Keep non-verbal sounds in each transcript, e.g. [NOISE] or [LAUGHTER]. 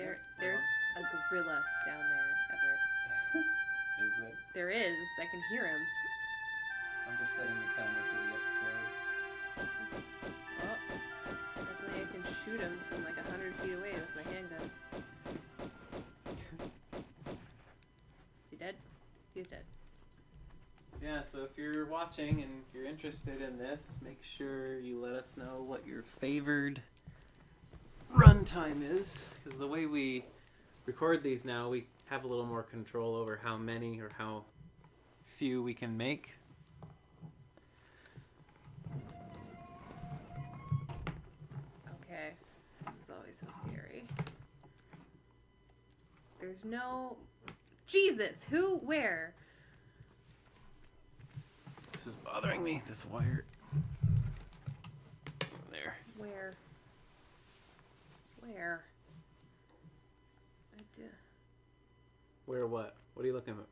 There, there's a gorilla down there, Everett. [LAUGHS] Is it? There is. I can hear him. I'm just setting the timer for the episode. Oh, luckily I can shoot him from like a hundred feet away with my handguns. [LAUGHS] Is he dead? He's dead. Yeah, so if you're watching and you're interested in this, make sure you let us know what your favored runtime is. Because the way we record these now, we have a little more control over how many or how few we can make. Okay. This is always so scary. There's no. Jesus! Who? Where? This is bothering me, this wire. There. Where? Where? I d- Where what? What are you looking at?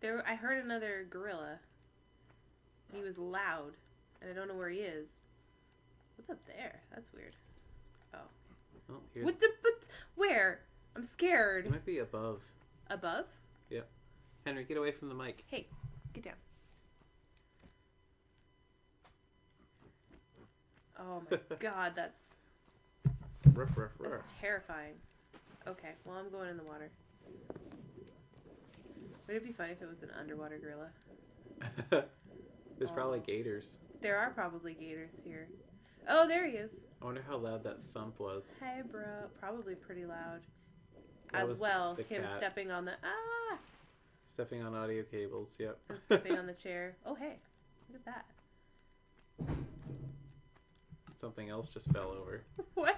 There, I heard another gorilla. He was loud, and I don't know where he is. What's up there? That's weird. Oh, oh here's. What the? But where? I'm scared. might be above. Above? Yeah. Henry, get away from the mic. Hey, get down. [LAUGHS] Oh my god, that's Ruff, ruff, ruff. that's terrifying. Okay, well I'm going in the water. Would it be funny if it was an underwater gorilla? [LAUGHS] There's probably Oh. gators. There are probably gators here. Oh, there he is. I wonder how loud that thump was. Hey, bro. Probably pretty loud. That As well, him cat. stepping on the ah Stepping on audio cables, yep. and stepping on the [LAUGHS] chair. Oh, hey, look at that. Something else just fell over. [LAUGHS] What?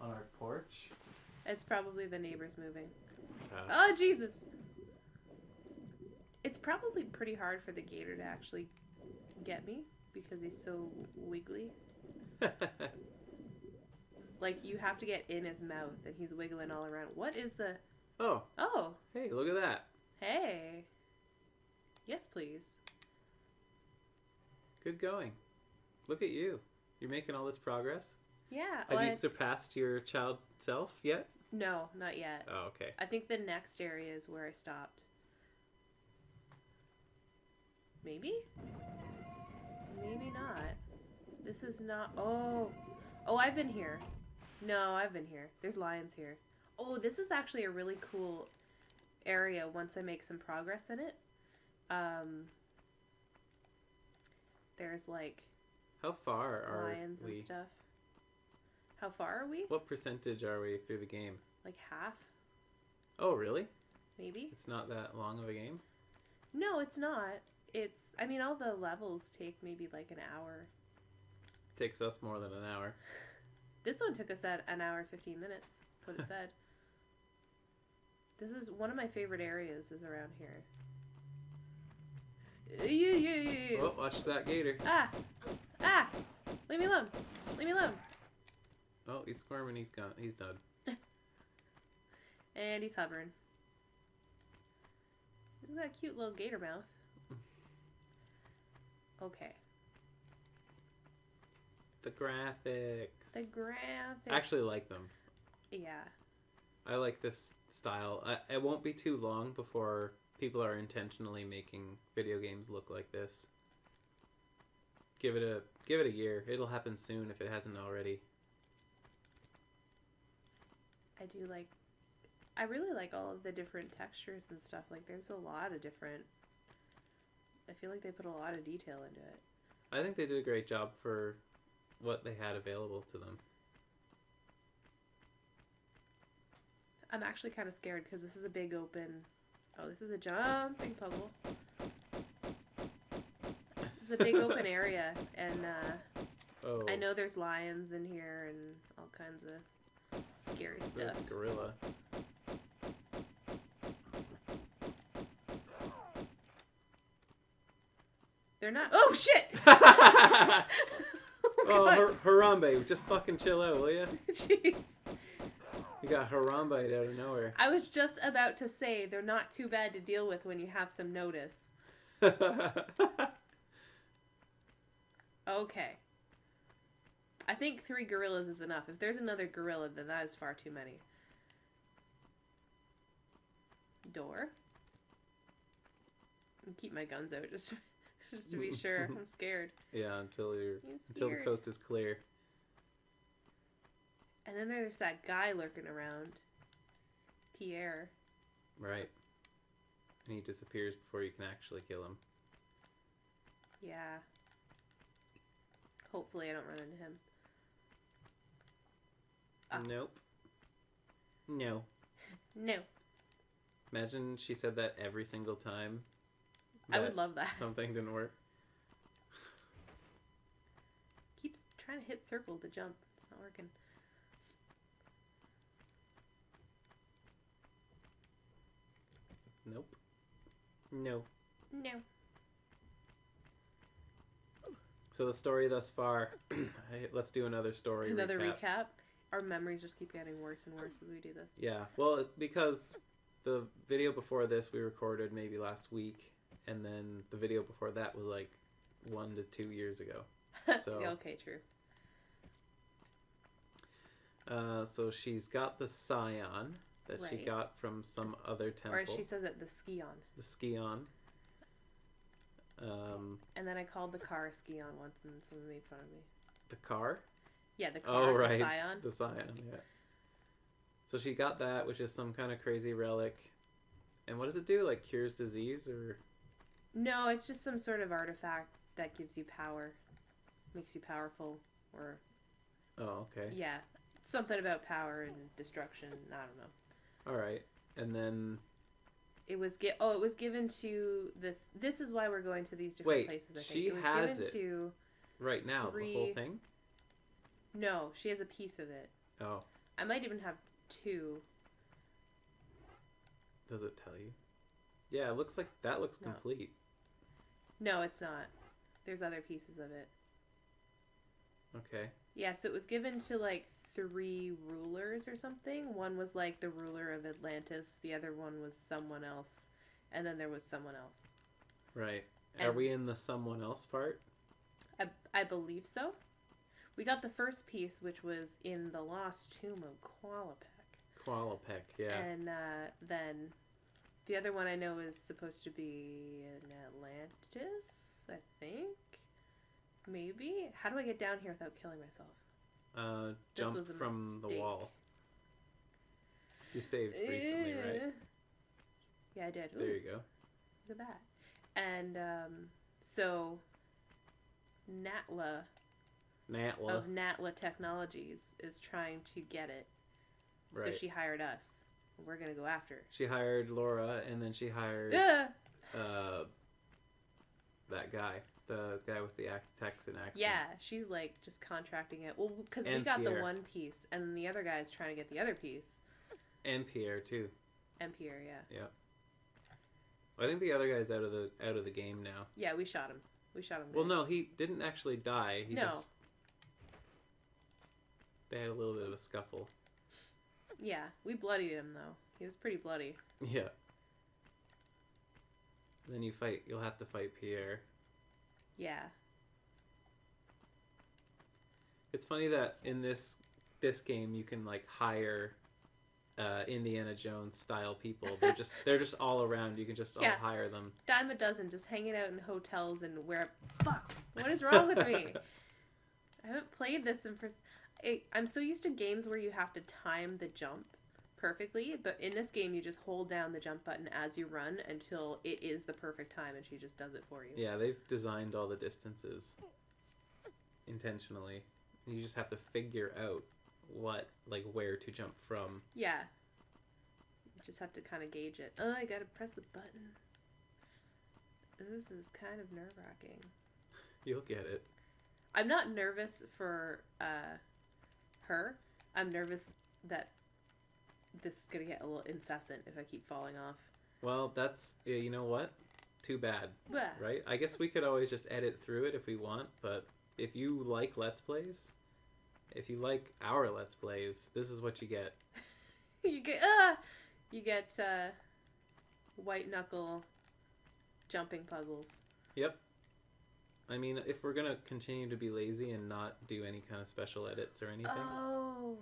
On our porch? It's probably the neighbors moving. Uh, Oh, Jesus. It's probably pretty hard for the gator to actually get me because he's so wiggly. [LAUGHS] Like, you have to get in his mouth and he's wiggling all around. What is the. oh, Oh, hey, look at that. hey. Yes, please. Good going. Look at you. You're making all this progress. Yeah. Have well, you I- surpassed your child self yet? No, not yet. Oh, okay. I think the next area is where I stopped. Maybe? Maybe not. This is not. Oh. Oh, I've been here. No, I've been here. There's lions here. Oh, this is actually a really cool area once I make some progress in it. Um. There's like How far are lions we? and stuff. How far are we? What percentage are we through the game? Like half, Oh, really? maybe? It's not that long of a game? No, it's not. It's I mean all the levels take maybe like an hour. Takes us more than an hour. [LAUGHS] This one took us at an hour fifteen minutes. That's what it [LAUGHS] said. This is one of my favorite areas is around here. Yeah, yeah, yeah, yeah. Oh, watch that gator. Ah! Ah! Leave me alone. Leave me alone. Oh, he's squirming. He's gone. He's done. [LAUGHS] And he's hovering. He's got a cute little gator mouth. [LAUGHS] Okay. The graphics. The graphics. I actually like them. Yeah. I like this style. I, it won't be too long before people are intentionally making video games look like this. Give it a give it a year. It'll happen soon if it hasn't already. I do like I really like all of the different textures and stuff. Like there's a lot of different I feel like they put a lot of detail into it. I think they did a great job for what they had available to them. I'm actually kind of scared because this is a big open Oh, this is a jumping puzzle. Is a big open area and uh Oh, I know there's lions in here and all kinds of scary stuff. gorilla. They're not Oh shit. [LAUGHS] [LAUGHS] oh, oh. Har- Harambe, just fucking chill out, will you? [LAUGHS] Jeez. You got Harambe out of nowhere. I was just about to say they're not too bad to deal with when you have some notice. Okay. I think three gorillas is enough. If there's another gorilla, then that is far too many. Door. And keep my guns out just, [LAUGHS] just to be [LAUGHS] sure. I'm scared. Yeah, until you're until the coast is clear. And then there's that guy lurking around. Pierre. Right. And he disappears before you can actually kill him. Yeah. Hopefully I don't run into him. Ah. Nope. No. No. Imagine she said that every single time. I would love that. Something didn't work. Keeps trying to hit circle to jump. It's not working. Nope. No. No. So the story thus far. [CLEARS THROAT] Let's do another story. Another recap. recap. Our memories just keep getting worse and worse as we do this. Yeah. Well, because the video before this we recorded maybe last week, and then the video before that was like one to two years ago. [LAUGHS] So- okay, true. Uh, so she's got the scion that she got from some other temple, Or she says it, the skion. the scion. Um, And then I called the car a skion once and someone made fun of me. the car. Yeah, the car, Oh right, the scion. the scion. Yeah. So she got that, which is some kind of crazy relic. And what does it do? Like cures disease or? No, it's just some sort of artifact that gives you power. Makes you powerful. Or, Oh, okay. yeah. Something about power and destruction. I don't know. All right. And then It was gi- oh, it was given to the. This is why we're going to these different Wait, places. I think she it was has given it. to. right now the whole thing. No, she has a piece of it. Oh, I might even have two. does it tell you? Yeah, it looks like that looks No. complete. No, it's not. There's other pieces of it. Okay. Yes, it was given to like three rulers or something. One was like the ruler of Atlantis. The other one was someone else, and then there was someone else. Right. Are we in the someone else part? I, I believe so. We got the first piece, which was in the Lost Tomb of Qualopec. Qualopec, yeah. And uh, then the other one I know is supposed to be in Atlantis, I think. Maybe? How do I get down here without killing myself? Uh, jump from the wall. You saved recently, right? Eh. Yeah, I did. There Ooh, you go. The bat. And um, so Natla Natla. of Natla Technologies is trying to get it. right. So she hired us. We're gonna go after. her. She hired Laura, and then she hired [LAUGHS] uh, that guy, the guy with the ac- Texan accent. Yeah, she's like just contracting it. Well, because we And got the Pierre. one piece, and then the other guy's trying to get the other piece. and Pierre too. And Pierre, yeah, I think the other guy's out of the out of the game now. yeah, we shot him. We shot him. Well, no, he didn't actually die. He No. just they had a little bit of a scuffle. Yeah, we bloodied him though. He was pretty bloody. [LAUGHS] Yeah. Then you fight. You'll have to fight Pierre. Yeah. It's funny that in this this game you can like hire uh, Indiana Jones style people. They're just [LAUGHS] they're just all around. You can just Yeah. all hire them. Dime a dozen, just hanging out in hotels and where. Fuck! What is wrong with me? [LAUGHS] I haven't played this in for. I'm so used to games where you have to time the jump perfectly, but in this game you just hold down the jump button as you run until it is the perfect time, and she just does it for you. Yeah, they've designed all the distances intentionally. You just have to figure out what like where to jump from. Yeah. You just have to kind of gauge it. Oh, I gotta press the button. This is kind of nerve wracking. [LAUGHS] You'll get it. I'm not nervous for uh, her. I'm nervous that this is gonna get a little incessant if I keep falling off. Well, that's yeah, you know what? Too bad, right? I guess we could always just edit through it if we want, but if you like Let's Plays, if you like our Let's Plays, this is what you get. [LAUGHS] you get ah, you get uh, white knuckle jumping puzzles. Yep. I mean, if we're gonna continue to be lazy and not do any kind of special edits or anything, Oh.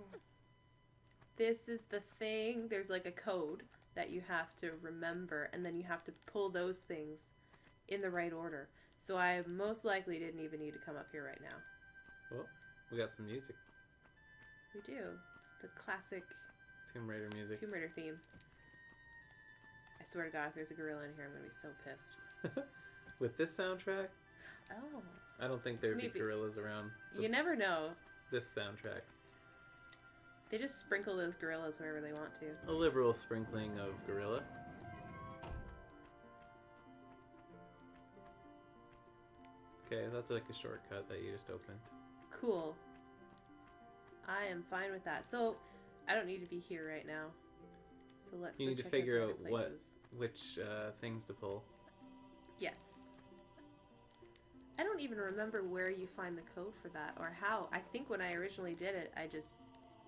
This is the thing. There's like a code that you have to remember, and then you have to pull those things in the right order. So I most likely didn't even need to come up here right now. Well, we got some music, We do. It's the classic Tomb Raider music. Tomb Raider theme. I swear to God, if there's a gorilla in here, I'm gonna be so pissed. [LAUGHS] With this soundtrack, Oh. I don't think there'd Maybe. be gorillas around You never know. this soundtrack. They just sprinkle those gorillas wherever they want to. A liberal sprinkling of gorilla. Okay, that's like a shortcut that you just opened. Cool. I am fine with that. So, I don't need to be here right now. So let's. You need to figure the out what- Which uh, things to pull? Yes. I don't even remember where you find the code for that or how. I think when I originally did it, I just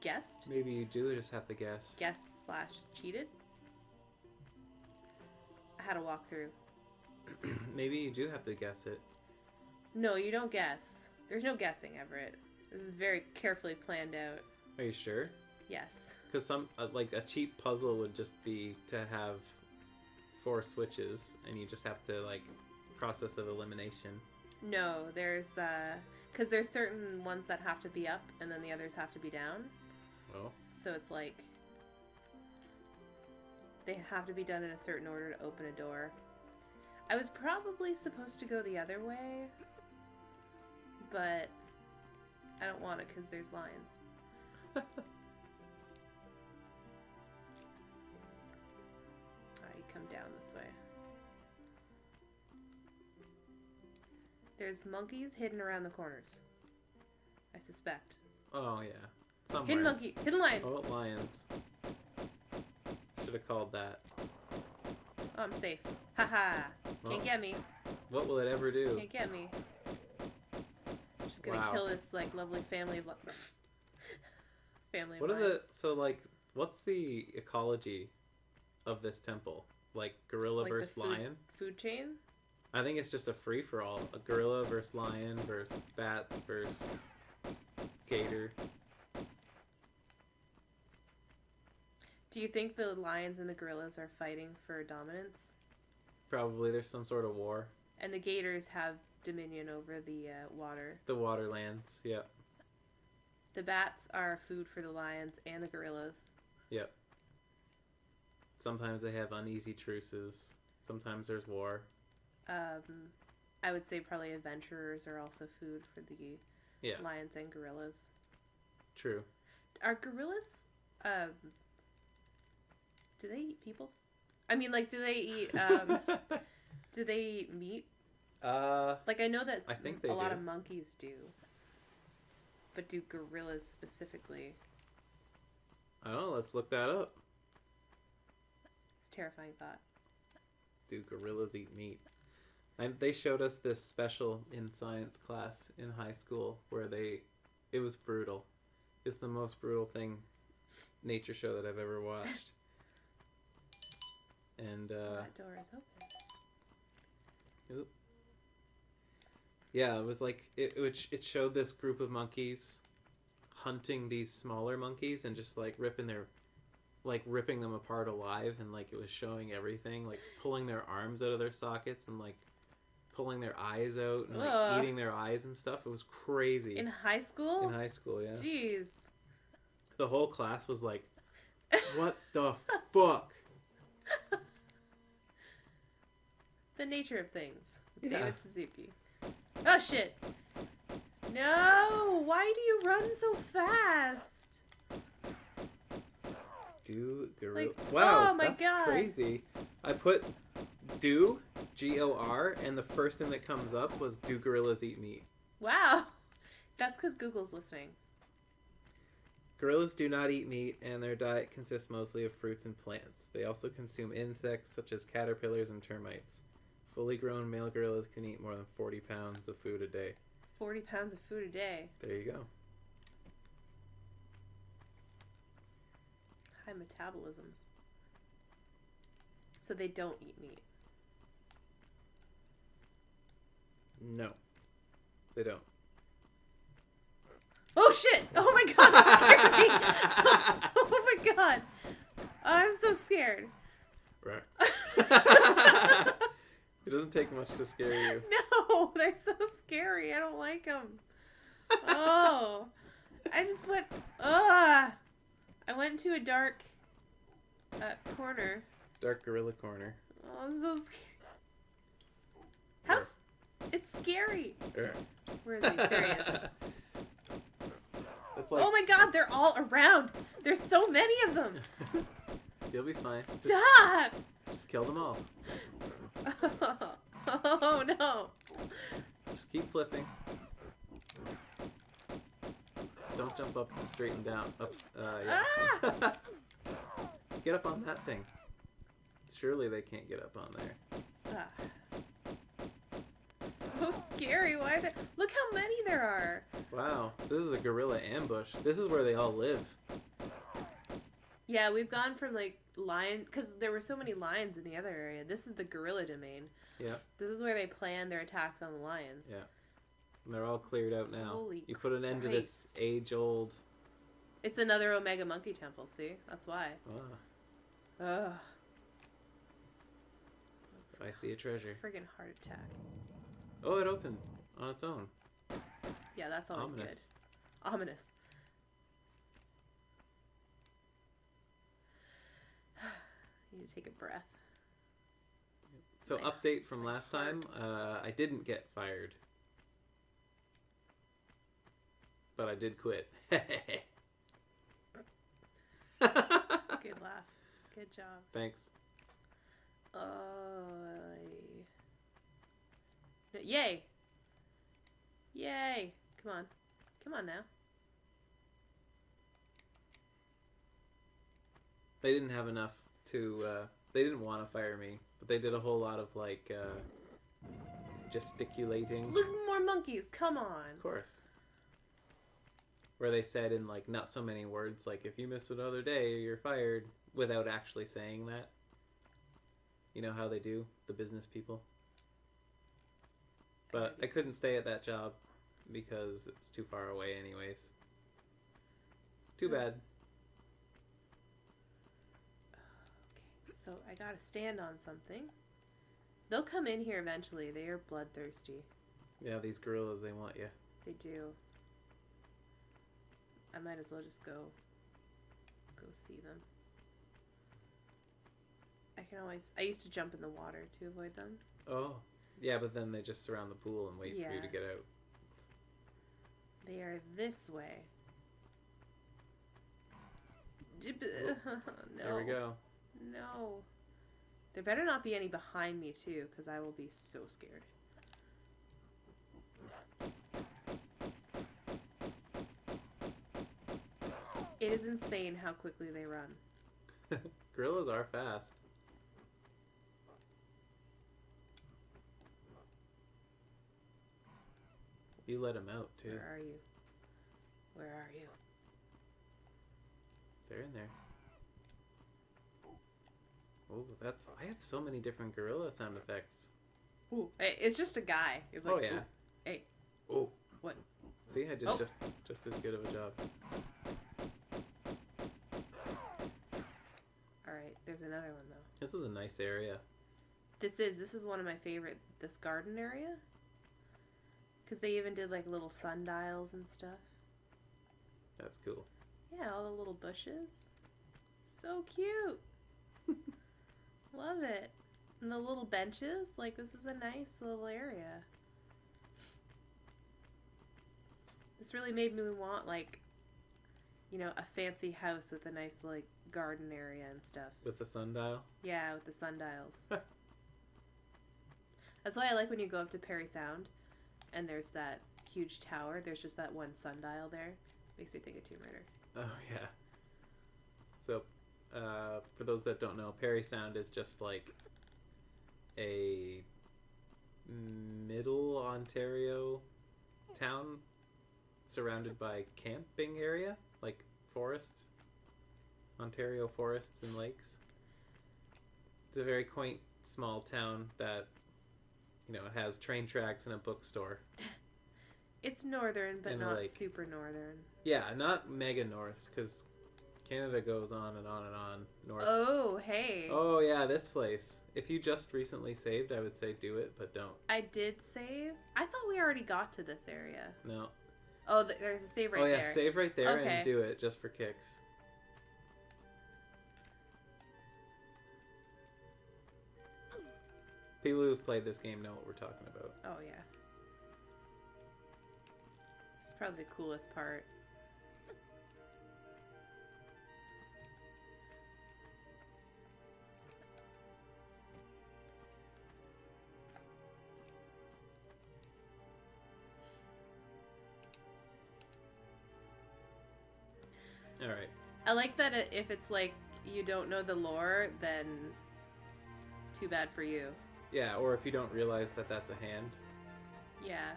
guessed, Maybe you do just have to guess. guessed slash cheated. I had a walkthrough. [CLEARS THROAT] Maybe you do have to guess it. No, you don't guess. There's no guessing, Everett. This is very carefully planned out. Are you sure? Yes. Because some uh, like a cheap puzzle would just be to have four switches, and you just have to like process of elimination. No, there's uh cuz there's certain ones that have to be up and then the others have to be down. Well, So it's like they have to be done in a certain order to open a door. I was probably supposed to go the other way, but I don't want it because there's lions. [LAUGHS] Ah, you come down this way. There's monkeys hidden around the corners. I suspect. oh yeah, somewhere. Hidden monkey, hidden lions. Oh, lions. Should have called that. Oh, I'm safe. Haha. Can't Well, get me. What will it ever do? Can't get me. I'm Just gonna Wow. kill this like lovely family of li- [LAUGHS] family. of What are lions. the so like? What's the ecology of this temple? Like gorilla Like versus food- lion? food chain? I think it's just a free for all. A gorilla versus lion versus bats versus gator. Do you think the lions and the gorillas are fighting for dominance, Probably there's some sort of war. and the gators have dominion over the uh, water? The waterlands. Yep. The bats are food for the lions and the gorillas. Yep. Sometimes they have uneasy truces. Sometimes there's war. Um, I would say probably adventurers are also food for the Yeah. lions and gorillas. True. Are gorillas um do they eat people? I mean like do they eat um [LAUGHS] do they eat meat? uh, Like I know that I think they a lot of monkeys do. But do gorillas specifically? I don't know. Let's look that up. It's a terrifying thought. Do gorillas eat meat? And they showed us this special in science class in high school where they, it was brutal. It's the most brutal thing, nature show that I've ever watched. And uh, that door is open. Oop. yeah, it was like it, would- it showed this group of monkeys hunting these smaller monkeys and just like ripping their like ripping them apart alive and like it was showing everything like pulling their arms out of their sockets and like pulling their eyes out and like Ugh. eating their eyes and stuff it was crazy In high school? in high school yeah Jeez. the whole class was like [LAUGHS] what the fuck [LAUGHS] the nature of things. with Yeah. David Suzuki. Oh shit. No! Why do you run so fast? do gorilla Like, wow oh my that's God. crazy i put do g-o-r and the first thing that comes up was do gorillas eat meat Wow. That's because Google's listening. Gorillas do not eat meat, and their diet consists mostly of fruits and plants. They also consume insects such as caterpillars and termites. Fully grown male gorillas can eat more than 40 pounds of food a day. 40 pounds of food a day. There you go. High metabolisms. So they don't eat meat. No. They don't. Oh shit! Oh my god, that scared me! [LAUGHS] oh my god. I'm so scared. Right. [LAUGHS] [LAUGHS] it doesn't take much to scare you. [LAUGHS] No, [LAUGHS] they're so scary. I don't like them. Oh, I just went. Ugh. I went to a dark uh, corner. Dark gorilla corner. Oh, I'm so scared. How's it's scary? Er. Where is he? There he is. It's like oh my god, they're all around. There's so many of them. [LAUGHS] you'll be fine. Just, Stop. just kill them all. [LAUGHS] oh no. Just keep flipping. Don't jump up straight and down. Up. Uh, yeah. Ah! [LAUGHS] get up on that thing. Surely they can't get up on there. Ah. So scary. Why? Look how many there are. Wow, this is a gorilla ambush. This is where they all live. Yeah, we've gone from like lion because there were so many lions in the other area. This is the gorilla domain. Yeah. This is where they plan their attacks on the lions. Yeah. And they're all cleared out now. Holy you put an end to this age-old. It's another Omega Monkey Temple. See, that's why. Ah, Ugh. I see a treasure. Friggin' heart attack. Oh, it opened on its own. Yeah, that's always Ominous. good. Ominous. Need to take a breath. So update from last time, uh, I didn't get fired, but I did quit. [LAUGHS] Good laugh. Good job. Thanks. Uh, yay! Yay! Come on. Come on now. They didn't have enough to. Uh, they didn't want to fire me, but they did a whole lot of like uh, gesticulating. Look, more monkeys. Come on. Of course. Where they said in like not so many words, like if you miss another day, you're fired, without actually saying that. You know how they do, the business people. But I couldn't stay at that job because it was too far away, anyways. Too bad. So I gotta stand on something. They'll come in here eventually. They are bloodthirsty. Yeah, these gorillas, they want you. They do. I might as well just go go see them. I can always I used to jump in the water to avoid them. Oh, yeah, but then they just surround the pool and wait for you to get out. They are this way. [LAUGHS] no. There we go. No. There better not be any behind me too, because I will be so scared. It is insane how quickly they run. [LAUGHS] Gorillas are fast. You let them out too. Where are you? Where are you? They're in there. Oh, that's. I have so many different gorilla sound effects. Ooh, it's just a guy. It's like, oh yeah. ooh, hey. Oh. What? See, I did Oh. just just as good of a job. all right. There's another one though. This is a nice area. This is this is one of my favorite. This garden area. Because they even did like little sundials and stuff. That's cool. Yeah, all the little bushes. So cute. [LAUGHS] Love it. And the little benches. Like, this is a nice little area. This really made me want, like, you know, a fancy house with a nice, like, garden area and stuff. With the sundial. Yeah, with the sundials. [LAUGHS] That's why I like when you go up to Parry Sound and there's that huge tower. There's just that one sundial there. Makes me think of Tomb Raider. Oh [LAUGHS] yeah. So, uh, for those that don't know, Parry Sound is just like a middle Ontario town surrounded by camping area, like forest, Ontario forests and lakes. It's a very quaint small town that, you know, it has train tracks and a bookstore. [LAUGHS] It's northern, but In a not lake. super northern. Yeah, not mega north, because Canada goes on and on and on north. Oh, hey. Oh yeah, this place. If you just recently saved, I would say do it, but don't. I did save. I thought we already got to this area. No. Oh, th- there's a save right there. oh yeah, there. save right there Okay. and do it just for kicks. People who've played this game know what we're talking about. Oh yeah. This is probably the coolest part. I like that if it's like you don't know the lore, then too bad for you. Yeah, or if you don't realize that that's a hand. Yeah.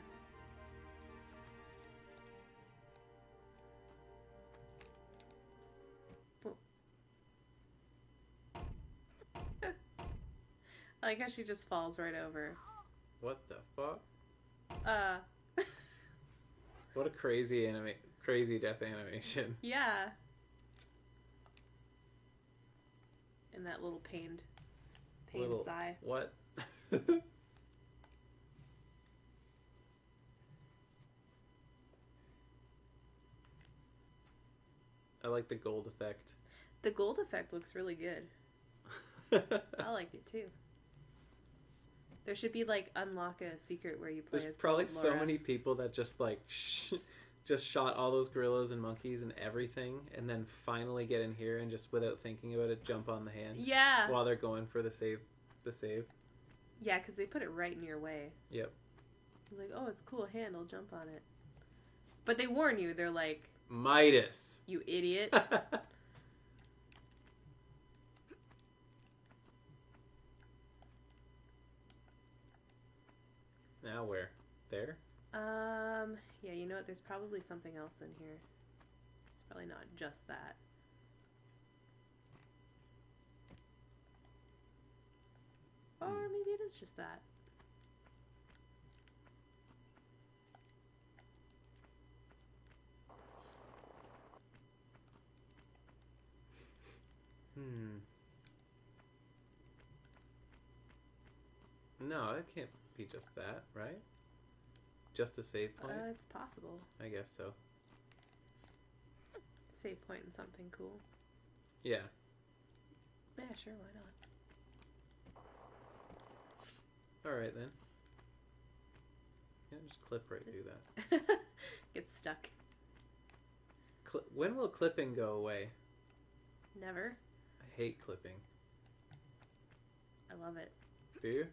I like how she just falls right over. What the fuck? Uh, [LAUGHS] What a crazy anime, crazy death animation. yeah. And that little pained, pained Little- sigh. What? [LAUGHS] I like the gold effect. The gold effect looks really good. [LAUGHS] I like it too. There should be like unlock a secret where you play There's as probably so many people that just like [LAUGHS] sh- just shot all those gorillas and monkeys and everything, and then finally get in here and just without thinking about it, jump on the hand Yeah, while they're going for the save. The save. yeah, because they put it right in your way. Yep. Like, oh, it's cool hand. I'll jump on it. But they warn you. They're like, Midas. you idiot. [LAUGHS] now where? There. Um, yeah, you know what? There's probably something else in here. It's probably not just that. Or Hmm. maybe it is just that. Hmm. No, it can't be just that, right? Just a save point? Uh, it's possible. I guess so. Save point in something cool. Yeah. Yeah, sure, why not? All right then. Yeah, just clip right through that. [LAUGHS] Get stuck. Cli when will clipping go away? Never. I hate clipping. I love it. Do you?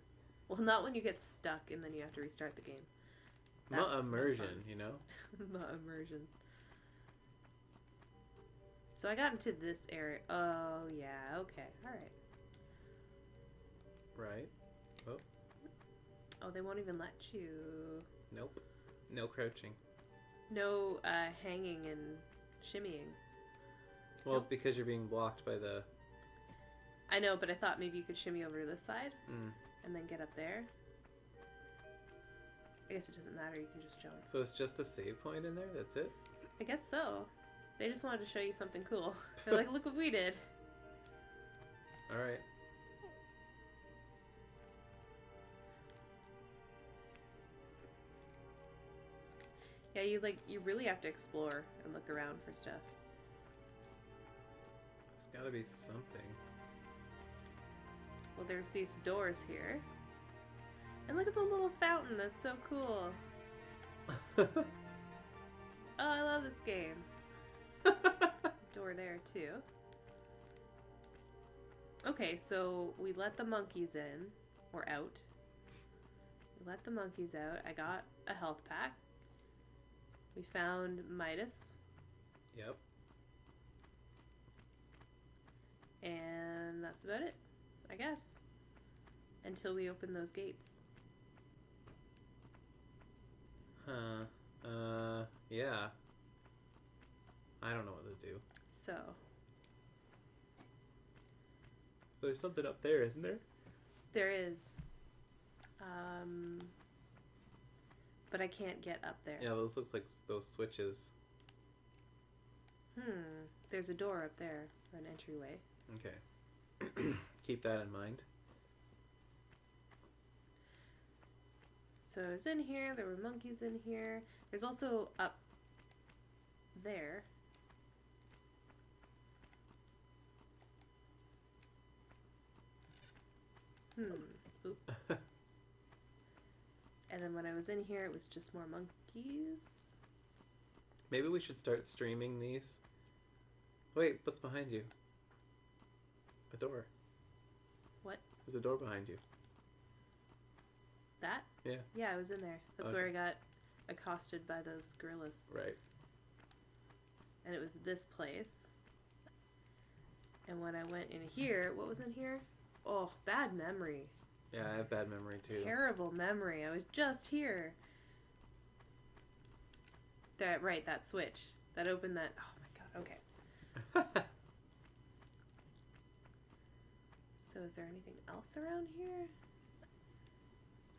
Well, not when you get stuck and then you have to restart the game. That's Not immersion, you know? [LAUGHS] the immersion. So I got into this area. Oh, yeah. Okay. All right. Right? Oh, they won't even let you. Nope. No crouching. No uh, hanging and shimmying. Well, Nope. because you're being blocked by the. I know, but I thought maybe you could shimmy over to this side Mm. and then get up there. I guess it doesn't matter. You can just jump. So it's just a save point in there? That's it? I guess so. They just wanted to show you something cool. [LAUGHS] They're like, look what we did. [LAUGHS] Alright. Yeah, you like you really have to explore and look around for stuff. There's gotta be something. Well, there's these doors here. And look at the little fountain. That's so cool. [LAUGHS] Oh, I love this game. [LAUGHS] Door there too. Okay, so we let the monkeys in or out. We let the monkeys out. I got a health pack. We found Midas, yep. and that's about it, I guess. Until we open those gates. Huh. Uh, yeah. I don't know what to do. So, There's something up there, isn't there? There is. Um, But I can't get up there. Yeah, those looks like those switches. Hmm. There's a door up there for an entryway. Okay. [CLEARS THROAT] Keep that in mind. So I was in here. There were monkeys in here. There's also up there. Hmm. Oop. [LAUGHS] And then when I was in here, it was just more monkeys. Maybe we should start streaming these. Wait, what's behind you? A door. What? There's a door behind you. That? Yeah. Yeah, I was in there. That's where I got accosted by those gorillas. Right. And it was this place. And when I went in here, what was in here? Oh, bad memory. Yeah, I have bad memory too. Terrible memory. I was just here. That right, that switch. That opened that oh my god, okay. [LAUGHS] So is there anything else around here?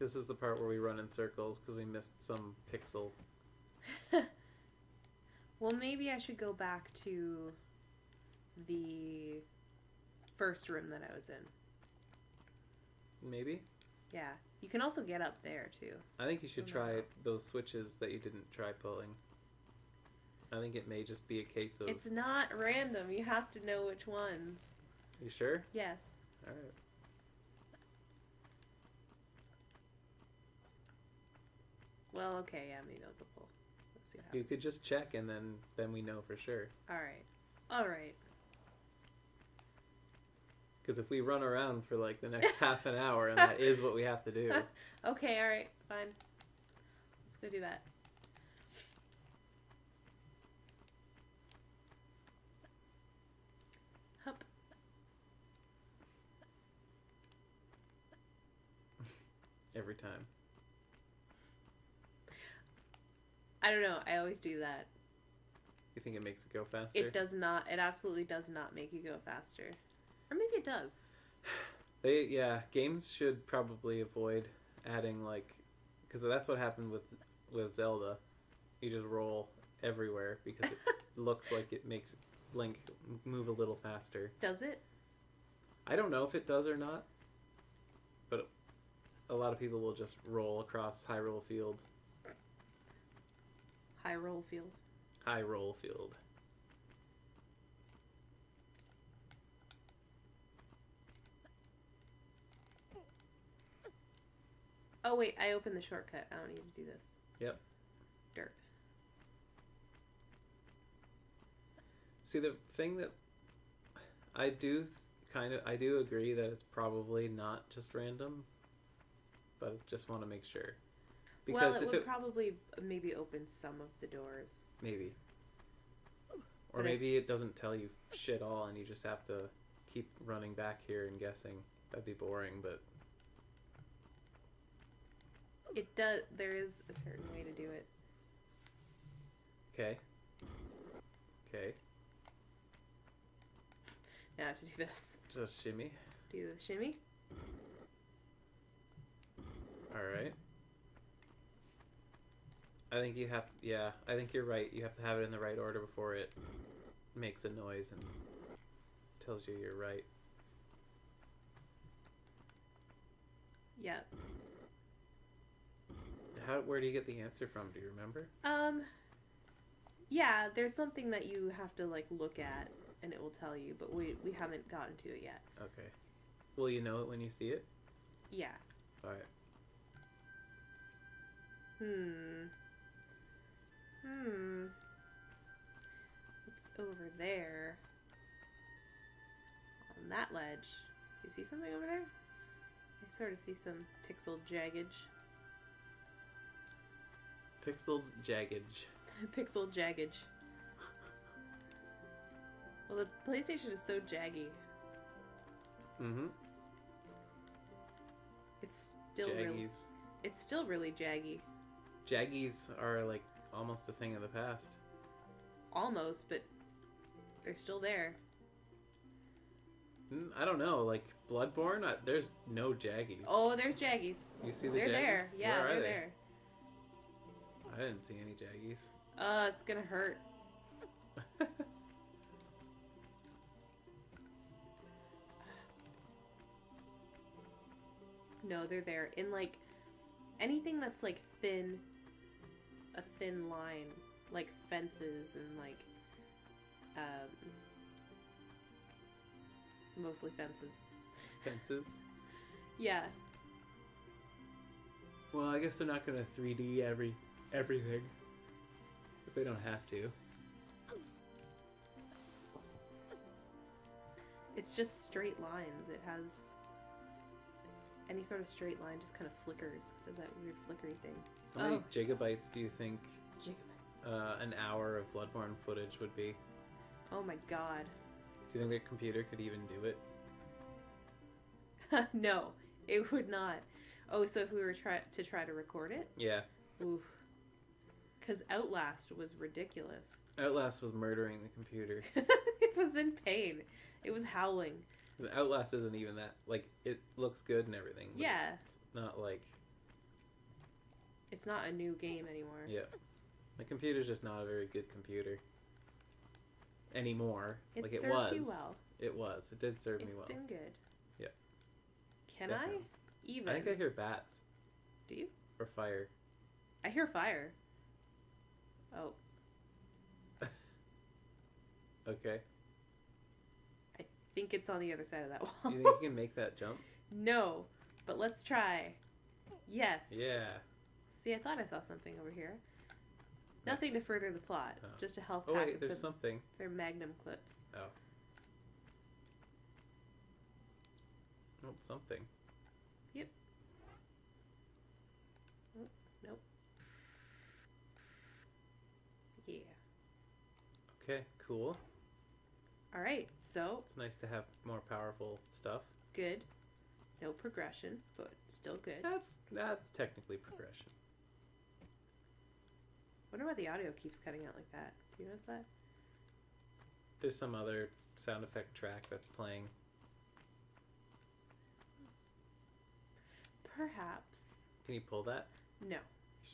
This is the part where we run in circles because we missed some pixel. [LAUGHS] Well maybe I should go back to the first room that I was in. Maybe. Yeah. You can also get up there too. I think you should try no. those switches that you didn't try pulling. I think it may just be a case of. It's not random. You have to know which ones. You sure? Yes. All right. Well, okay, yeah, maybe I'll go pull. Let's see You could just check and then then we know for sure. All right. All right. Because if we run around for like the next [LAUGHS] half an hour and that is what we have to do. [LAUGHS] Okay, all right, fine. Let's go do that. Hup. [LAUGHS] every time. I don't know. I always do that. You think it makes it go faster? It does not. It absolutely does not make you go faster. Or maybe it does. [SIGHS] They yeah, games should probably avoid adding like, because that's what happened with with Zelda. You just roll everywhere because it [LAUGHS] looks like it makes Link move a little faster. Does it? I don't know if it does or not, but a lot of people will just roll across Hyrule Field. High roll field. Hyrule Field. Oh wait, I opened the shortcut. I don't need to do this. Yep. Derp. See the thing that I do kind of I do agree that it's probably not just random, but I just want to make sure well, it would it probably uh, maybe open some of the doors. maybe or But I- maybe it doesn't tell you shit all and you just have to keep running back here and guessing. That'd be boring, but It does. There is a certain way to do it. okay. Okay, Now I have to do this. just shimmy. Do the shimmy. All right. I think you have, yeah, I think you're right. You have to have it in the right order before it makes a noise and tells you you're right. Yep. How, where do you get the answer from? Do you remember? Um. Yeah, there's something that you have to like look at, and it will tell you. But we we haven't gotten to it yet. Okay. Will you know it when you see it? Yeah. All right. Hmm. Hmm. It's over there. On that ledge. You see something over there? I sort of see some pixel jaggage. Pixel jaggage. [LAUGHS] pixel jaggage. Well, the PlayStation is so jaggy. Mm-hmm. It's still really, Jaggies. it's still really jaggy. Jaggies are like almost a thing of the past. Almost, but they're still there. Mm, I don't know. Like Bloodborne, I, there's no Jaggies. Oh, there's jaggies. you see the They're Jaggies? there. Yeah, they're they? there. I didn't see any jaggies. Uh, it's gonna hurt. [LAUGHS] No, they're there. In like anything that's like thin, a thin line, like fences and like, um, mostly fences. Fences. Yeah. Well, I guess they're not gonna 3D every everything if they don't have to. It's just straight lines. It has any sort of straight line just kind of flickers. Does that weird flickery thing. How many Oh. gigabytes do you think uh, an hour of Bloodborne footage would be? Oh my god. Do you think their computer could even do it? [LAUGHS] no, it would not. Oh, so if we were try- to try to record it? Yeah. Oof. Because Outlast was ridiculous. Outlast was murdering the computer. [LAUGHS] it was in pain. It was howling. Outlast isn't even that like it looks good and everything. Yeah, It's not like it's not a new game anymore. yeah. My computer's just not a very good computer anymore. It like it was. well. It was. It did serve me It's well. been good. Yeah. Can Definitely. I? Even. I think I hear bats Do you? or fire. I hear fire. Oh, [LAUGHS] Okay. I think it's on the other side of that Do [LAUGHS] wall. you think you can make that jump? no, but let's try. Yes. Yeah. See, I thought I saw something over here. Nothing to further the plot, Oh. just a health Oh pack. wait, there's some- something. They're magnum clips. Oh. oh, something. Yep. Oh, nope. Yeah. Okay, cool. All right. So It's nice to have more powerful stuff. good. No progression, but still good. That's that's technically progression. Wonder why the audio keeps cutting out like that. Do you notice that? There's some other sound effect track that's playing. Perhaps. Can you pull that? No.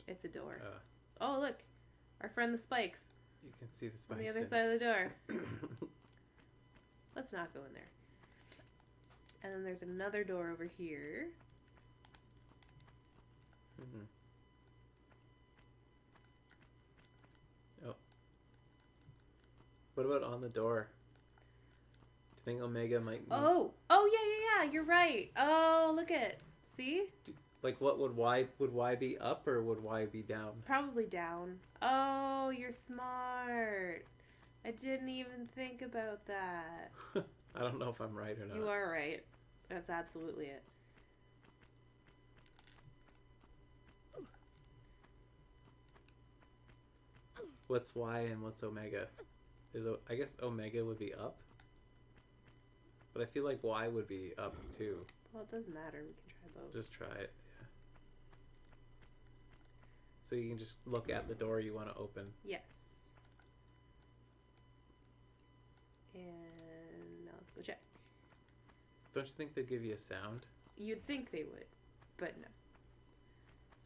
It's a door. Uh, Oh, look. Our friend the spikes you can see the spikes. on the other side of the door. [COUGHS] Let's not go in there. And then there's another door over here. Mhm. What about on the door? Do you think Omega might? Oh, oh yeah, yeah, yeah. You're right. Oh, look at. See? Like, what would Y would Y be up or would Y be down? Probably down. Oh, you're smart. I didn't even think about that. [LAUGHS] I don't know if I'm right or not. You are right. That's absolutely it. What's Y and what's Omega? Is I guess Omega would be up, but I feel like Y would be up too. Well, it doesn't matter. We can try both. Just try it. Yeah. So you can just look at the door you want to open. Yes. And now let's go check. Don't you think they'd give you a sound? You'd think they would, but no.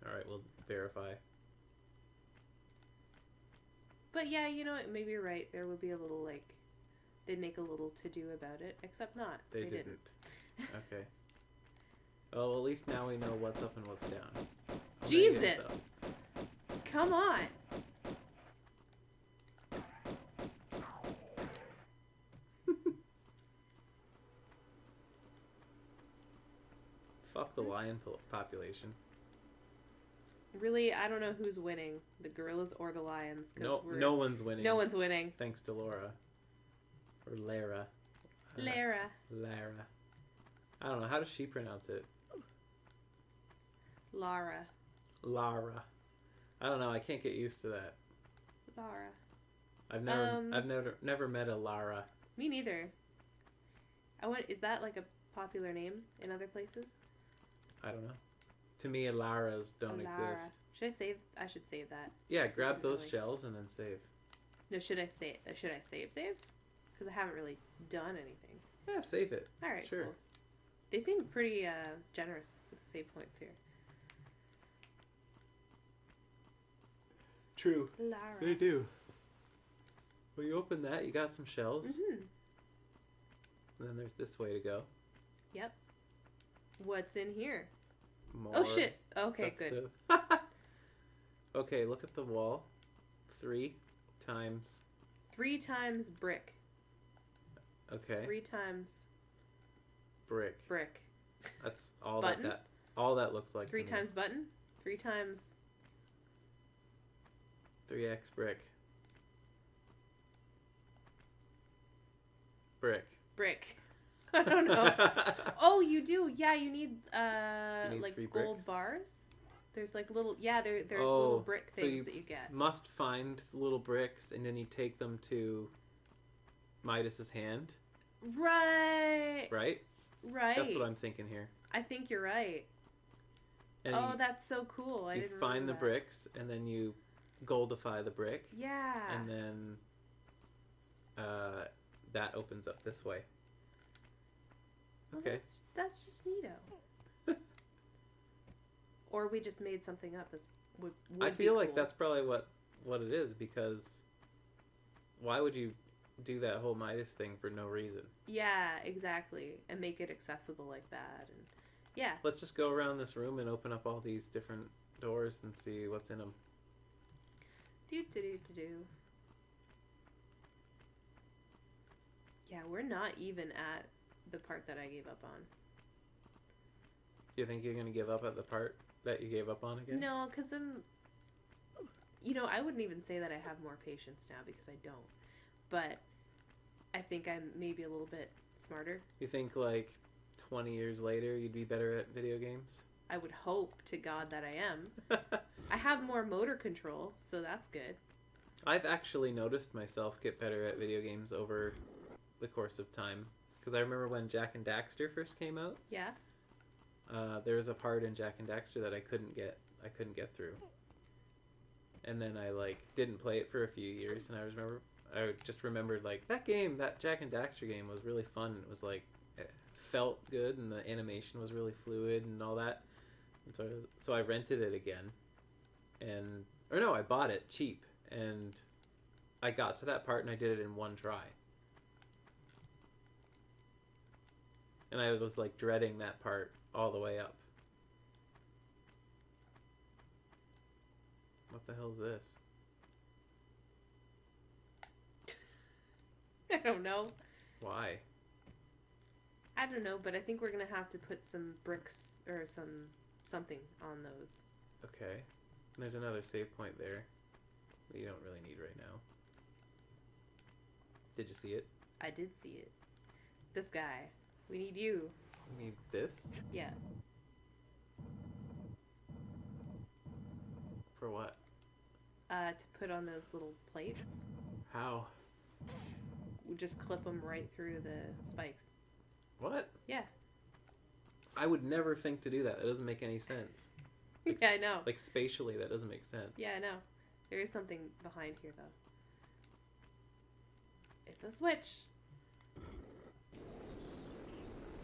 All right, we'll verify. But yeah, you know what? Maybe you're right. There would be a little like, they'd make a little to do about it. Except not. They, didn't. okay. Oh, well, at least now we know what's up and what's down. Omega Jesus! Come on. [LAUGHS] Fuck the lion po- population. Really, I don't know who's winning, the gorillas or the lions. 'cause No, we're, no one's winning. no one's winning. Thanks to Laura. Or Lara. Uh, Lara, Lara. I don't know. How does she pronounce it? Lara, Lara. I don't know. I can't get used to that. Lara. I've never, Um, I've never, never met a Lara. Me neither. I want. Is that like a popular name in other places? I don't know. To me, and Laras don't A Lara. exist. Should I save? I should save that. Yeah, That's grab those really- shells and then save. No, should I save? Should I save? Save? Because I haven't really done anything. Yeah, save it. All right, Sure. cool. They seem pretty uh, generous with the save points here. true. Lara. They do. Well, you open that, you got some shells, hmm and then there's this way to go. Yep. What's in here? More Oh shit. Okay, good. [LAUGHS] okay, look at the wall. Three times. Three times brick. Okay, Three times brick. brick. That's all that, that all that looks like. Three me. times button. Three times. Three X brick. Brick. Brick. [LAUGHS] I don't know. [LAUGHS] oh, you do. Yeah, you need uh You need like gold bricks? bars. There's like little yeah, there there's Oh, little brick so things you- that you get. Must find the little bricks, and then you take them to Midas's hand. Right. Right. Right. That's what I'm thinking here. I think you're right. And oh, that's so cool. I you find the that. bricks, and then you goldify the brick, Yeah. and then uh, that opens up this way. Well, Okay. That's, that's just neato. [LAUGHS] or we just made something up that's would, would I feel like that's probably what what it is because why would you do that whole Midas thing for no reason? Yeah, exactly. And make it accessible like that and yeah. Let's just go around this room and open up all these different doors and see what's in them. Do do do do do. Yeah, we're not even at the part that I gave up on. Do you think you're gonna give up at the part that you gave up on again? No, because I'm. You know, I wouldn't even say that I have more patience now because I don't. But I think I'm maybe a little bit smarter. You think like 20 years later you'd be better at video games? I would hope to God that I am. [LAUGHS] I have more motor control, so that's good. I've actually noticed myself get better at video games over the course of time. Because I remember when Jak and Daxter first came out, Yeah. uh, there was a part in Jak and Daxter that I couldn't get. I couldn't get through. And then I like didn't play it for a few years, and I remember I just remembered like that game, that Jak and Daxter game was really fun. It was like it felt good, and the animation was really fluid and all that. And so so I rented it again, and or no, I bought it cheap, and I got to that part and I did it in one try. And I was like dreading that part all the way up. What the hell is this? [LAUGHS] I don't know. Why? I don't know, but I think we're gonna have to put some bricks or some something on those. Okay. There's another save point there that you don't really need right now. Did you see it? I did see it. This guy. We need you. You need this? Yeah. For what? Uh, to put on those little plates. How? We just clip them right through the spikes. What? Yeah. I would never think to do that. That doesn't make any sense. Like, [LAUGHS] yeah, I know. Like spatially, that doesn't make sense. Yeah, I know. There is something behind here, though. It's a switch.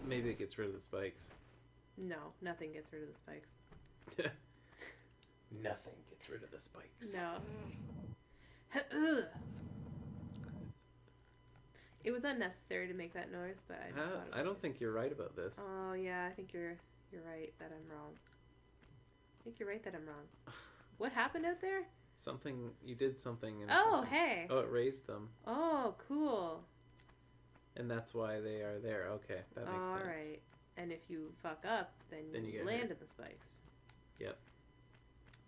Maybe it gets rid of the spikes. No, nothing gets rid of the spikes. [LAUGHS] Nothing gets rid of the spikes. No. It was unnecessary to make that noise, but I just How- thought it was I don't good. think you're right about this. Oh yeah, I think you're you're right that I'm wrong. I think you're right that I'm wrong. [LAUGHS] What happened out there? Something you did something. And Oh something- hey. Oh, it raised them, Oh cool. And that's why they are there. Okay, that makes All sense. right. And if you fuck up, then, Then you, you get land hurt. in the spikes. Yep.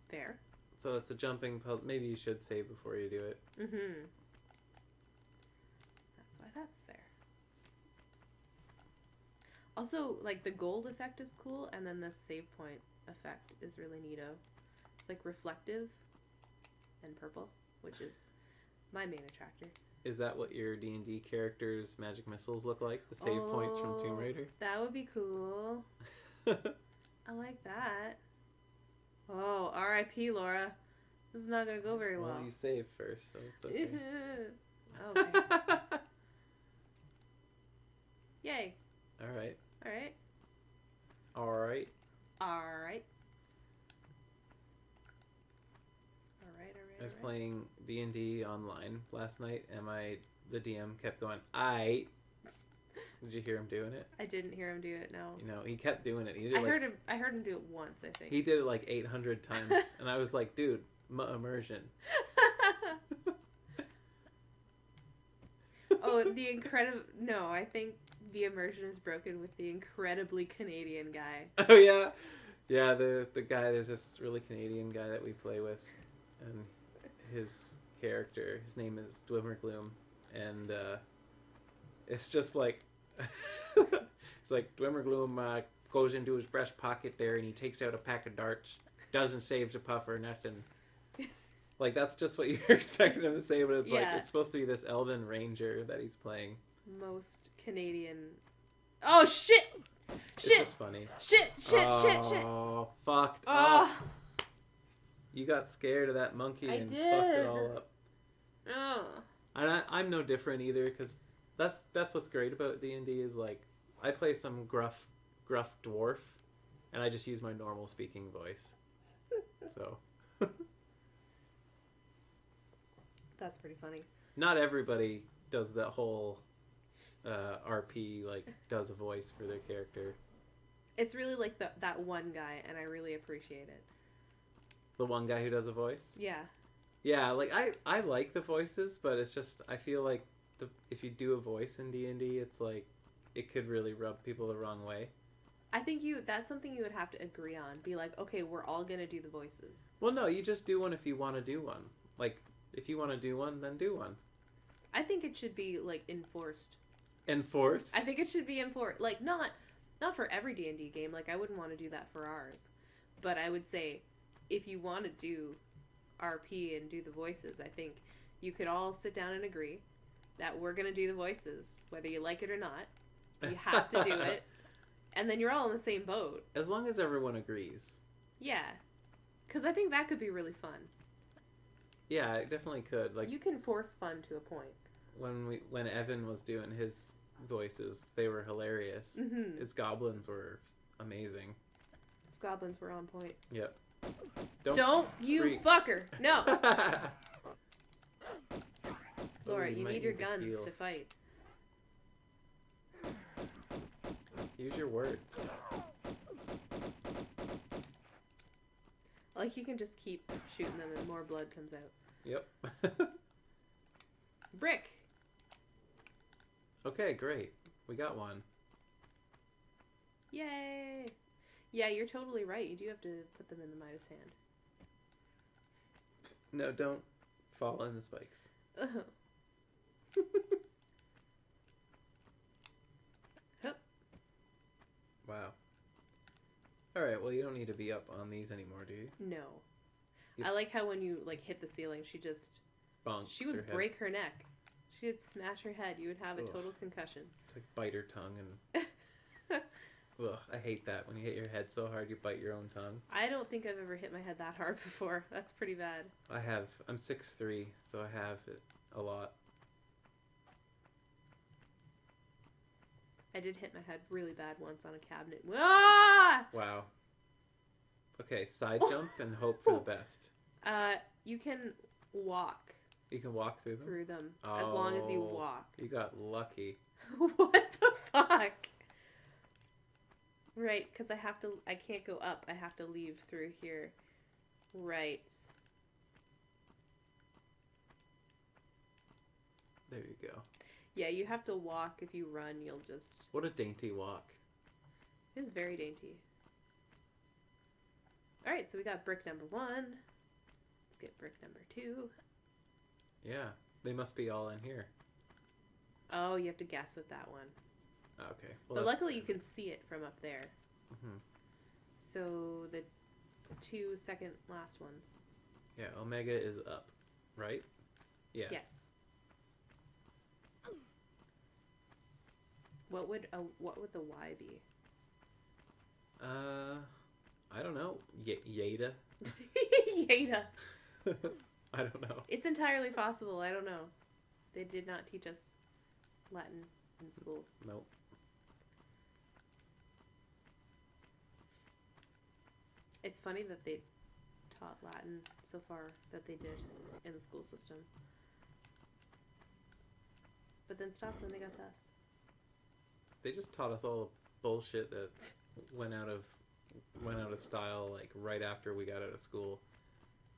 Fair. So it's a jumping puzzle. Maybe you should save before you do it. Mm-hmm. That's why that's there. Also, like the gold effect is cool, and then the save point effect is really neato. It's like reflective and purple, which is my main attractor. Is that what your D and D characters' magic missiles look like? The save points from Tomb Oh. Raider. That would be cool. [LAUGHS] I like that. Oh, R.I.P. Laura. This is not gonna go very well. well, you saved first, so it's okay. [LAUGHS] okay. [LAUGHS] Yay. All right. All right. All right. All right. All right. All right. I was all right. online last night, and my the DM kept going, "I." [LAUGHS] Did you hear him doing it? I didn't hear him do it. No, You know, he kept doing it. He did I like, heard him. I heard him do it once. I think. he did it like 800 times, [LAUGHS] and I was like, "Dude, immersion." [LAUGHS] oh, the incredible. No, I think the immersion is broken with the incredibly Canadian guy. Oh yeah, yeah. The the guy, there's this really Canadian guy that we play with, and his character, his name is Dwimmer Gloom, and uh, it's just like, [LAUGHS] it's like Dwimmer Gloom uh, goes into his breast pocket there, and he takes out a pack of darts, doesn't save the puff or nothing. [LAUGHS] Like that's just what you're [LAUGHS] expecting him to say, but it's like it's supposed to be this Elven Ranger that he's playing. Most Canadian. Oh shit! It's Shit! just funny. Shit! Shit! Shit! Shit! Oh, fucked up. Oh! You got scared of that monkey I and fucked it all up. Oh! And I, I'm no different either, because that's that's what's great about D and D is like I play some gruff gruff dwarf, and I just use my normal speaking voice. So [LAUGHS] That's pretty funny. not everybody does that whole uh, RP like does a voice for their character. It's really like the, that one guy, and I really appreciate it. The one guy who does a voice. Yeah. Yeah, like I I like the voices, but it's just I feel like the if you do a voice in D and D, it's like it could really rub people the wrong way. I think you that's something you would have to agree on. Be like, okay, we're all gonna do the voices. Well, no, you just do one if you want to do one. Like if you want to do one, then do one. I think it should be like enforced. Enforced. I think it should be enforced. Like not not for every D and D game. Like I wouldn't want to do that for ours, but I would say if you want to do RP and do the voices, I think you could all sit down and agree that we're gonna do the voices, whether you like it or not. You have to do it, [LAUGHS] and then you're all in the same boat. as long as everyone agrees. Yeah, because I think that could be really fun. Yeah, it definitely could. Like you can force fun to a point. when we when Evan was doing his voices, they were hilarious. Mm-hmm. His goblins were amazing. His goblins were on point. Yep. Don't, you freak. fucker! No, [LAUGHS] Laura, you need your guns to fight. Use your words. Like you can just keep shooting them and more blood comes out. Yep. [LAUGHS] Brick. okay, great. We got one. Yay! Yeah, you're totally right. You do have to put them in the Midas hand. No, don't fall in the spikes. [LAUGHS] Hup. Wow. All right. Well, you don't need to be up on these anymore, do you? No. Yep. I like how when you like hit the ceiling, she just Bonks she her would head. break her neck. She would smash her head. You would have a Ugh. total concussion. It's like bite her tongue and. [LAUGHS] Ugh, I hate that when you hit your head so hard you bite your own tongue. I don't think I've ever hit my head that hard [LAUGHS] before. That's pretty bad. I have. I'm six three, so I have it a lot. I did hit my head really bad once on a cabinet. Ah! Wow. Okay, side jump and hope for the [LAUGHS] best. Uh, you can walk You can walk through them. through them as long as you Oh. walk. You got lucky. [LAUGHS] what the fuck? Right, because I have to. I can't go up. I have to leave through here. Right. There you go. Yeah, you have to walk. If you run, you'll just. What a dainty walk. It is very dainty. All right, so we got brick number one. Let's get brick number two. Yeah, they must be all in here. Oh, you have to guess with that one. Okay. but luckily, you can see it from up there. Mhm. So the two second last ones. Yeah, Omega is up, right? Yeah. Yes. What would a what would the Y be? Uh, I don't know. Y- Yada. [LAUGHS] Yada. [LAUGHS] I don't know. It's entirely possible. I don't know. They did not teach us Latin in school. Nope. It's funny that they taught Latin so far that they did in the school system. But then stopped when they got to us. They just taught us all the bullshit that went out of went out of style like right after we got out of school.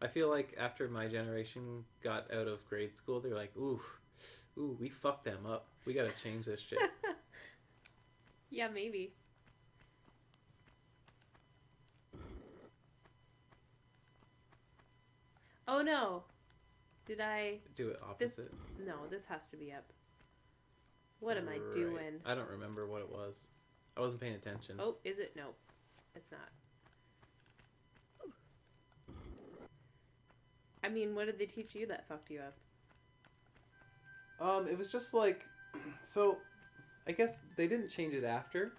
I feel like after my generation got out of grade school, they're like, "Ooh, ooh, we fucked them up. We got to change this shit." [LAUGHS] yeah, maybe. Oh no. Did I Do it this opposite. No, this has to be up. What am I doing? I don't remember what it was. I wasn't paying attention. Oh, is it? No. It's not. I mean, what did they teach you that fucked you up? Um, it was just like, [CLEARS THROAT] so, I guess they didn't change it after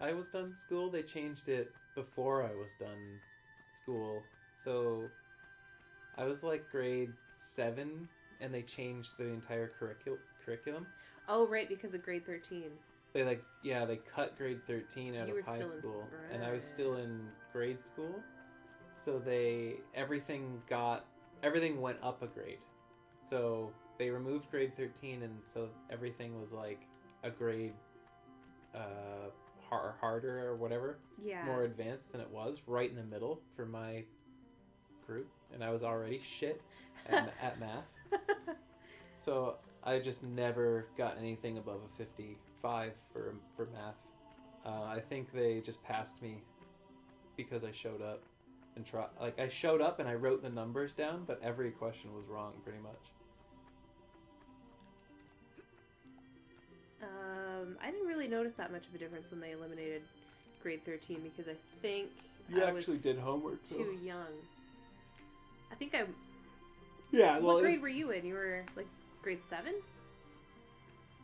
I was done school. They changed it before I was done school. So, I was like grade seven, and they changed the entire curricul- curriculum. Oh, right, because of grade 13. They like, yeah, they cut grade thirteen out You of high still in school, and I was still in grade school. So they everything got everything went up a grade. So they removed grade 13 and so everything was like a grade uh har- harder or whatever, Yeah. more advanced than it was right in the middle for my group and I was already shit at, at [LAUGHS] math. So I just never got anything above a 55 for for math. Uh, I think they just passed me because I showed up and try like I showed up and I wrote the numbers down, but every question was wrong pretty much. Um, I didn't really notice that much of a difference when they eliminated grade 13 because I think You I actually was did homework, too young. I think I. Yeah, well, what grade was- were you in? You were like grade 7?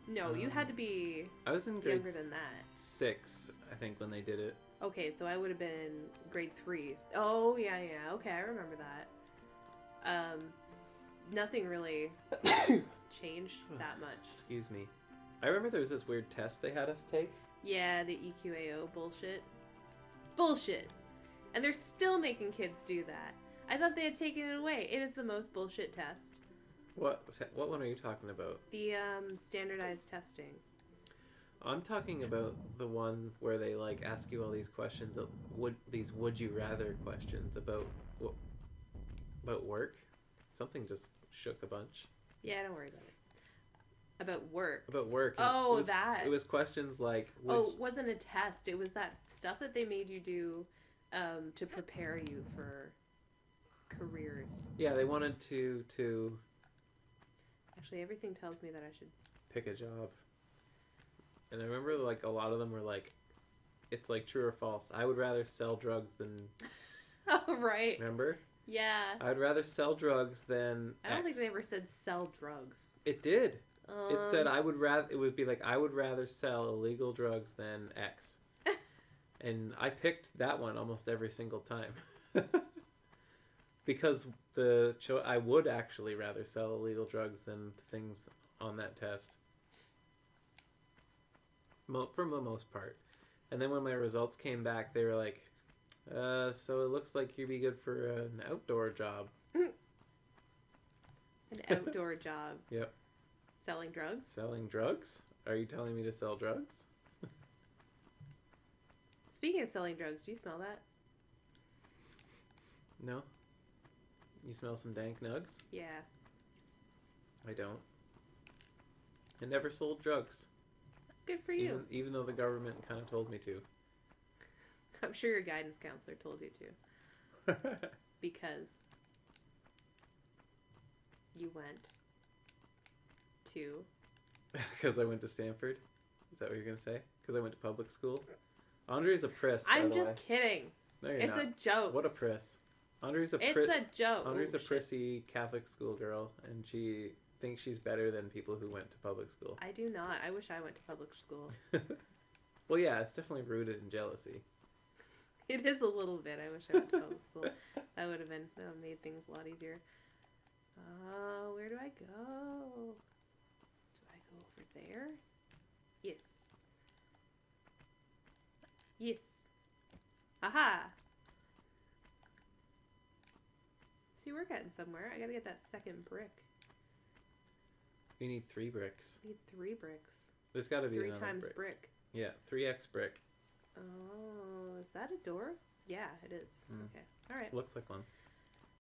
No, you had Um, to be I was in grade younger than that. six, I think, when they did it. Okay, so I would have been grade three. Oh yeah, yeah. Okay, I remember that. Um, nothing really [COUGHS] changed that much. Excuse me. I remember there was this weird test they had us take. Yeah, the EQAO bullshit. Bullshit. And they're still making kids do that. I thought they had taken it away. It is the most bullshit test. What what one are you talking about? The um, standardized testing. I'm talking about the one where they like ask you all these questions of would these would you rather questions about what about work. Something just shook a bunch Yeah, don't worry about it. About work. about work. Oh, it was, that. It was questions like would, Oh, it wasn't a test. It was that stuff that they made you do um, to prepare you for careers. yeah they wanted to to Actually, everything tells me that I should. pick a job. And I remember like a lot of them were like it's like true or false. I would rather sell drugs than [LAUGHS] Oh, right. remember? Yeah. I would rather sell drugs than I don't think they ever said sell drugs. It did. It said Um, I would rather. It would be like I would rather sell illegal drugs than X, [LAUGHS] and I picked that one almost every single time, [LAUGHS] because the cho- I would actually rather sell illegal drugs than things on that test, Mo- for the most part. And then when my results came back, they were like, uh, "So it looks like you'd be good for an outdoor job." [LAUGHS] an [LAUGHS] outdoor job. Yep. Selling drugs. Selling drugs? Are you telling me to sell drugs? Speaking of selling drugs, do you smell that? No. You smell some dank nugs? Yeah. I don't. I never sold drugs. Good for you. Even, even though the government kind of told me to. [LAUGHS] I'm sure your guidance counselor told you to [LAUGHS] because you went to. [LAUGHS] Because I went to Stanford? Is that what you're going to say? Because I went to public school? Aundrea's a priss, by I'm just way. kidding. No, you're It's not. a joke. What a priss. Aundrea's a it's a joke. Aundrea's Oh, a shit. prissy Catholic school girl, and she thinks she's better than people who went to public school. I do not. I wish I went to public school. [LAUGHS] well, yeah, it's definitely rooted in jealousy. [LAUGHS] It is a little bit. I wish I went to public school. [LAUGHS] That would have been that would have made things a lot easier. Uh, where do I go? Do I go over there? Yes. Yes. Aha! See, we're getting somewhere. I gotta get that second brick. We need three bricks. Need three bricks. There's got to be Three times brick. brick. Yeah, three X brick. Oh, is that a door? Yeah, it is. Mm. Okay. All right. Looks like one.